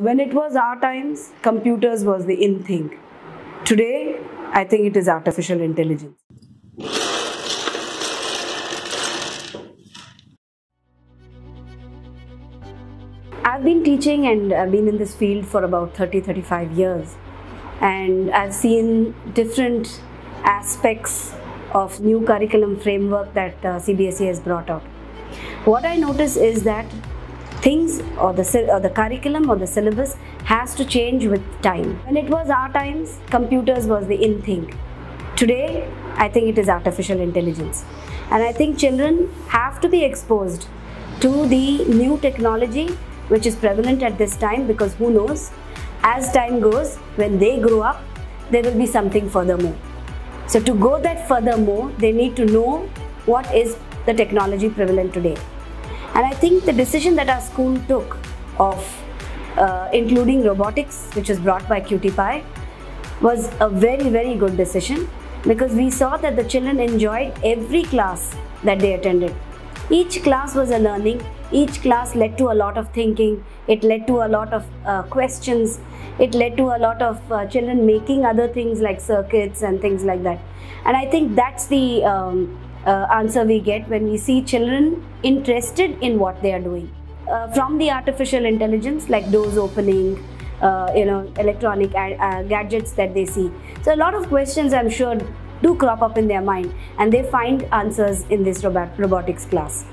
When it was our times, computers was the in thing. Today, I think it is artificial intelligence. I've been teaching and I've been in this field for about 30 35 years, and I've seen different aspects of new curriculum framework that uh, CBSE has brought out. What I notice is that things or the, or the curriculum or the syllabus has to change with time. When it was our times, computers was the in thing. Today, I think it is artificial intelligence. And I think children have to be exposed to the new technology which is prevalent at this time because who knows, as time goes, when they grow up, there will be something furthermore. So to go that furthermore, they need to know what is the technology prevalent today. And I think the decision that our school took of uh, including robotics, which was brought by QtPi, was a very, very good decision because we saw that the children enjoyed every class that they attended. Each class was a learning, each class led to a lot of thinking, it led to a lot of uh, questions, it led to a lot of uh, children making other things like circuits and things like that. And I think that's the um, uh, answer we get when we see children interested in what they are doing. Uh, from the artificial intelligence like doors opening, uh, you know, electronic uh, gadgets that they see. So a lot of questions I'm sure do crop up in their mind and they find answers in this robot robotics class.